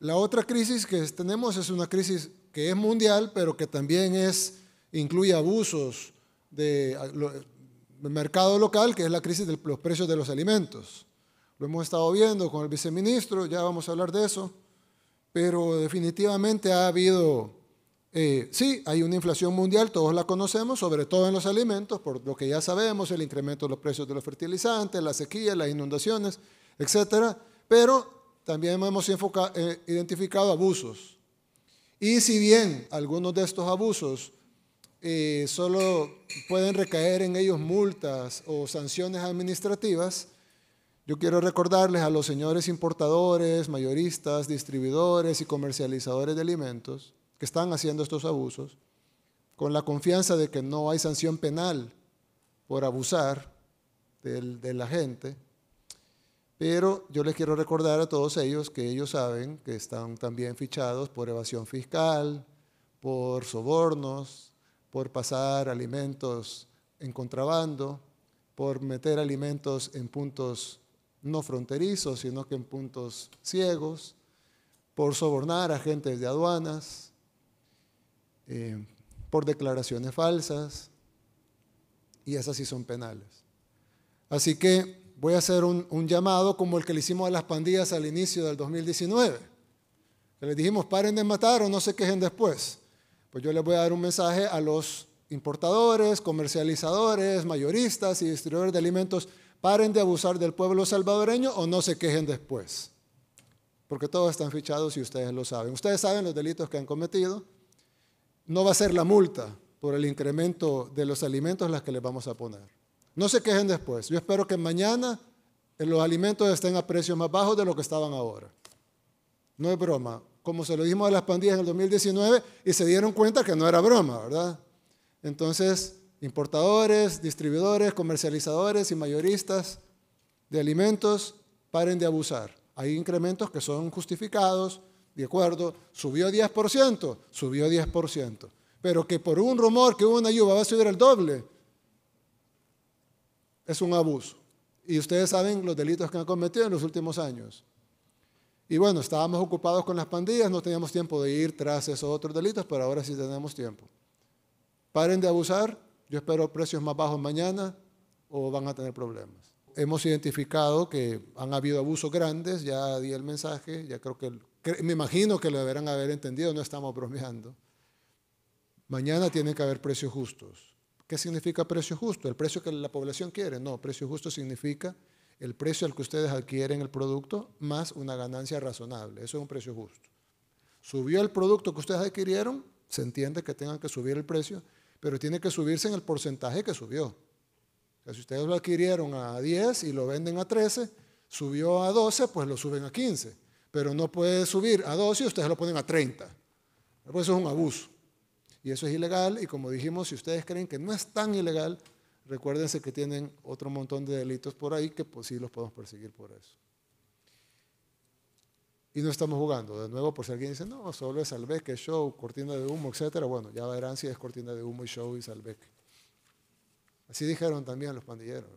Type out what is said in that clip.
La otra crisis que tenemos es una crisis que es mundial, pero que también es, incluye abusos de, del mercado local, que es la crisis de los precios de los alimentos. Lo hemos estado viendo con el viceministro, ya vamos a hablar de eso, pero definitivamente ha habido, eh, sí, hay una inflación mundial, todos la conocemos, sobre todo en los alimentos, por lo que ya sabemos, el incremento de los precios de los fertilizantes, la sequía, las inundaciones, etcétera, pero también hemos eh, identificado abusos. Y si bien algunos de estos abusos eh, solo pueden recaer en ellos multas o sanciones administrativas, yo quiero recordarles a los señores importadores, mayoristas, distribuidores y comercializadores de alimentos que están haciendo estos abusos, con la confianza de que no hay sanción penal por abusar de la gente, pero yo les quiero recordar a todos ellos que ellos saben que están también fichados por evasión fiscal, por sobornos, por pasar alimentos en contrabando, por meter alimentos en puntos no fronterizos, sino que en puntos ciegos, por sobornar agentes de aduanas, eh, por declaraciones falsas, y esas sí son penales. Así que voy a hacer un, llamado como el que le hicimos a las pandillas al inicio del 2019. Que les dijimos, paren de matar o no se quejen después. Pues yo les voy a dar un mensaje a los importadores, comercializadores, mayoristas y distribuidores de alimentos, paren de abusar del pueblo salvadoreño o no se quejen después. Porque todos están fichados y ustedes lo saben. Ustedes saben los delitos que han cometido. No va a ser la multa por el incremento de los alimentos las que les vamos a poner. No se quejen después. Yo espero que mañana los alimentos estén a precios más bajos de lo que estaban ahora. No es broma. Como se lo dijimos a las pandillas en el 2019 y se dieron cuenta que no era broma, ¿verdad? Entonces, importadores, distribuidores, comercializadores y mayoristas de alimentos, paren de abusar. Hay incrementos que son justificados, de acuerdo, subió 10%, subió 10%. Pero que por un rumor que una lluvia va a subir el doble, es un abuso. Y ustedes saben los delitos que han cometido en los últimos años. Y bueno, estábamos ocupados con las pandillas, no teníamos tiempo de ir tras esos otros delitos, pero ahora sí tenemos tiempo. Paren de abusar, yo espero precios más bajos mañana o van a tener problemas. Hemos identificado que han habido abusos grandes, ya di el mensaje, ya creo que, me imagino que lo deberán haber entendido, no estamos bromeando. Mañana tienen que haber precios justos. ¿Qué significa precio justo? ¿El precio que la población quiere? No, precio justo significa el precio al que ustedes adquieren el producto más una ganancia razonable. Eso es un precio justo. Subió el producto que ustedes adquirieron, se entiende que tengan que subir el precio, pero tiene que subirse en el porcentaje que subió. si ustedes lo adquirieron a 10 y lo venden a 13, subió a 12, pues lo suben a 15. Pero no puede subir a 12 y ustedes lo ponen a 30. Pues eso es un abuso. Y eso es ilegal y como dijimos, si ustedes creen que no es tan ilegal, recuérdense que tienen otro montón de delitos por ahí que pues sí los podemos perseguir por eso. Y no estamos jugando. De nuevo, por si alguien dice, no, solo es Salveque, show, cortina de humo, etc. Bueno, ya verán si es cortina de humo y show y Salveque. Así dijeron también los pandilleros.